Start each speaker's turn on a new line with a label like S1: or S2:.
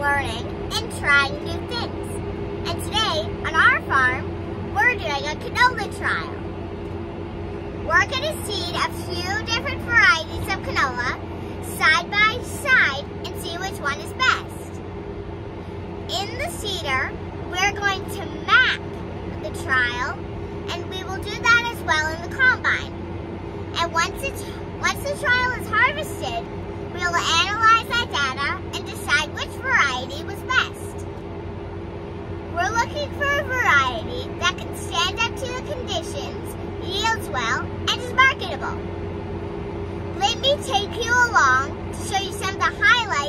S1: learning and trying new things. And today, on our farm, we're doing a canola trial. We're going to seed a few different varieties of canola side by side and see which one is best. In the seeder, we're going to map the trial and we will do that as well in the combine. And once, it's, once the trial is harvested, we will analyze that data and decide which variety was best. We're looking for a variety that can stand up to the conditions, yields well, and is marketable. Let me take you along to show you some of the highlights